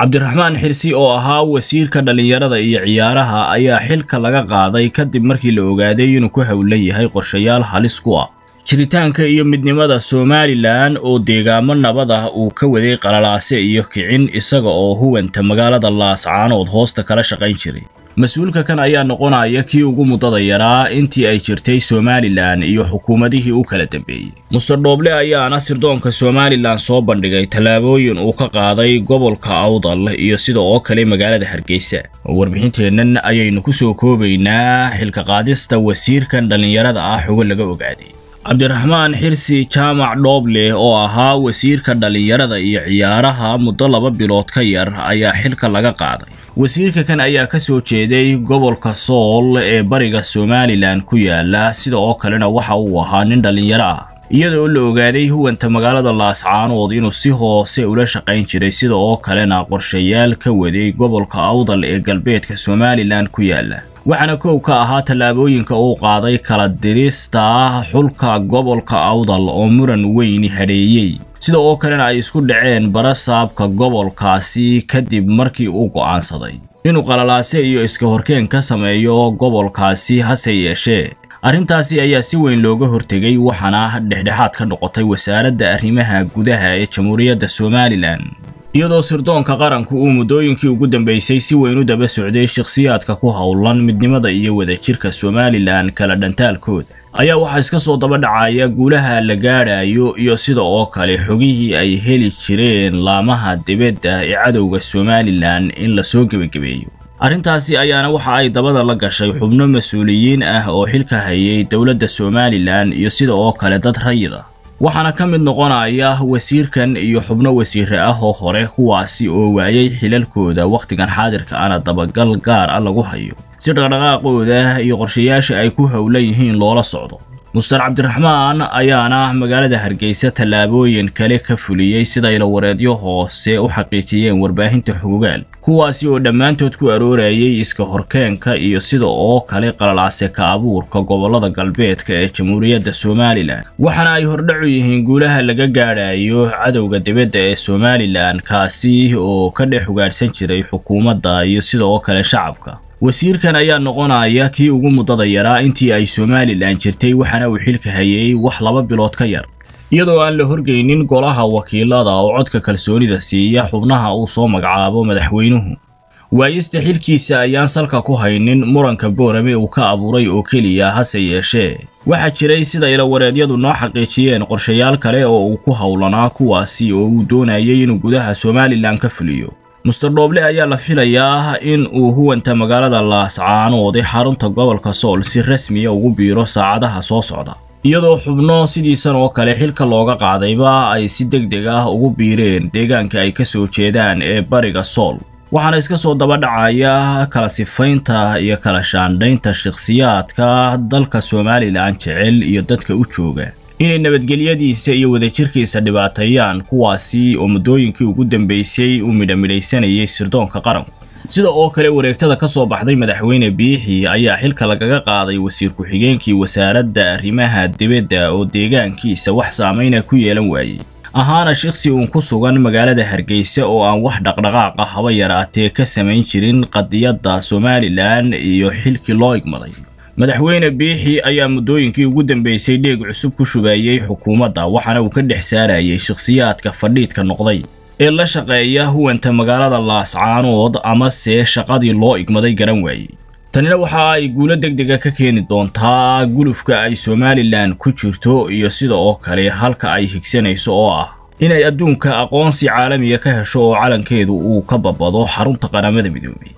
cabdiraxmaan xirsi oo ahaa wasiirka dhallinyarada iyo ciyaaraha ayaa xilka laga qaaday kadib markii la ogaaday inuu ku howlan yahay qorshayaal halis ku ah. Jiritaanka iyo midnimada somalilan oo deegaamo nabad ah uu ka waday qalalaase iyo kicin isaga oo huwanta magaalada laascaanood hoosta kala shaqayn jiray mas'uulka kan ayaa noqonaya kii ugu muddada yaraa intii ay jirtay somalilan iyo xukuumadihii u kala dambeeyey muster dhooble ayaana sirdoonka somalilan soo bandhigay tallaabooyin uu ka qaaday gobolka awdal iyo sida oo kale magaalada hargeysa. Warbixinteennan ayaynu ku soo koobaynaa xilka qaadista wasiirkan dhallinyarada ah xogo laga ogaaday. Cabdiraxmaan xirsi jaamac dhooble oo ahaa wasiirka dhallinyarada iyo ciyaaraha muddo laba bilood ka yar ayaa xilka laga qaaday wasiirka kan ayaa ka soo jeeday gobolka sool ee bariga somalilan ku yaalla sida oo kalena waxa uu ahaa nin dhallinyaro ah. Iyadoo la ogaaday huwanta magaalada laascaanood inuu si hoose ula shaqayn jiray sida oo kalena qorshayaal ka waday gobolka awdal ee galbeedka somalilan ku yaalla waxaana kow ka ahaa tallaabooyinka uu qaaday kala dirista xulka gobolka awdal oo muran weyni hadheeyey sida oo kalena ay isku dhaceen barasaabka gobolkaasi kadib markii uu go'aansaday. Inuu qalalaase iyo iska horkeen ka sameeyo gobolkaasi hase yeeshee. Arrintaasi ayaa si weyn looga hortegay waxaana dhexdhexaad ka noqotay wasaaradda arrimaha gudaha ee jamhuuriyadda somalilan iyadoo sirdoonka qaranku uu muddooyinkii ugu dambeysay si weyn u daba socday shakhsiyaadka ku howlan midnimada iyo wadajirka somalilan kala dhantaalkooda ayaa waxaa iska soo daba dhacaya guulaha la gaadhayo iyo sida oo kale xogihii ay heli jireen laamaha dibadda ee cadowga somalilan in la soo gebagabeeyo arrintaasi ayaana waxa ay dabada la gashay xubno mas'uuliyiin ah oo xilka hayay dowladda somalilan iyo sida oo kale dad rayid ah waxaana ka mid noqonaya wasiirkan iyo xubno wasiire ah oo hore kuwaasi oo waayay xilalkooda wakhtigan xaadirka ana dabagal gaar ah lagu hayo. Si dhaqdhaqaaqooda iyo qorshayaasha ay ku howlan yihiin loola socdo muster cabdiraxmaan ayaana magaalada hargeysa tallaabooyin kale ka fuliyey sida ilawareedyo hoose u xaqiijiyeen warbaahinta xogogaal kuwaasi oo dhammaantood ku aroorayay iska horkeenka iyo sida oo kale qalalaase ka abuurka gobollada galbeedka ee jamhuuriyadda somalilan waxaana ay hordhacu yihiin guulaha laga gaadhayo cadowga dibadda ee somalilan kaasi oo ka dhex ugaadhsan jiray xukuumadda iyo sida oo kale shacabka wasiirkan ayaa noqonaya kii ugu muddada yaraa intii ay somalilan jirtay waxaana uu xilka hayay wax laba bilood ka yar. Iyadoo aan la horgeynin golaha wakiilada oo codka kalsoonida siiya xubnaha uu soo magacaabo madaxweynuhu. Waayista xilkiisa ayaan salka ku haynin muranka boorame uu ka abuuray oo keliya hase yeeshee. Waxaa jiray sida ilawareedyadu noo xaqiijiyeen qorshayaal kale oo uu ku howlanaa kuwaasi oo uu doonayay inuu gudaha somalilan ka fuliyo muster dhooble ayaa la filayaa in uu huwanta magaalada laascaanood ee xarunta gobolka sool si rasmiya ugu biiro saacadaha soo socda. Iyadoo xubno sidiisan oo kale xilka looga qaadayba ay si deg deg ah ugu biireen deegaanka ay ka soo jeedaan ee bariga sool. Waxaana iska soo daba dhacaya kala sifaynta iyo kala shaandhaynta shakhsiyaadka dalka somalilan jecel iyo dadka u jooga inay nabadgelyadiisa iyo wadajirkiisa dhibaateeyaan kuwaasi oo muddooyinkii ugu dambeysay u midhamidhaysanayay sirdoonka qaranku. Sida oo kale wareegtada ka soo baxday madaxweyne biixi ayaa xilka lagaga qaaday wasiir ku-xigeenkii wasaaradda arrimaha dibadda oo deegaankiisa wax saameyna ku yeelan waayey. Ahaana shaqsi uun ku sugan magaalada hargeysa oo aan wax dhaqdhaqaaq ah haba yaraatee ka samayn jirin qadiyadda somalilan iyo xilkii loo igmaday madaxweyne biixi ayaa muddooyinkii ugu dambeysay dheeg cusub ku shubaayey xukuumadda waxaana uu ka dhex saarayay shakhsiyaadka fadhiidka noqday ee la shaqeeya huwanta magaalada laascaanood amase shaqadii loo igmaday garan waayey. Tanina waxa ay guulo deg dega ka keeni doontaa gulufka ay somalilan ku jirto iyo sida oo kale halka ay higsanayso oo ah inay adduunka aqoonsi caalamiga ka hesho oo calankeedu uu ka babado xarunta qaramada midoobay